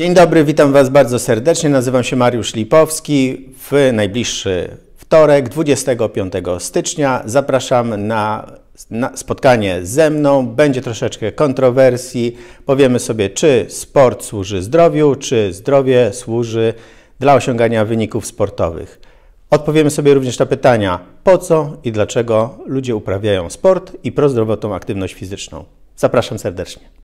Dzień dobry, witam Was bardzo serdecznie. Nazywam się Mariusz Lipowski. W najbliższy wtorek, 25 stycznia, zapraszam na, na spotkanie ze mną. Będzie troszeczkę kontrowersji. Powiemy sobie, czy sport służy zdrowiu, czy zdrowie służy dla osiągania wyników sportowych. Odpowiemy sobie również na pytania, po co i dlaczego ludzie uprawiają sport i prozdrowotną aktywność fizyczną. Zapraszam serdecznie.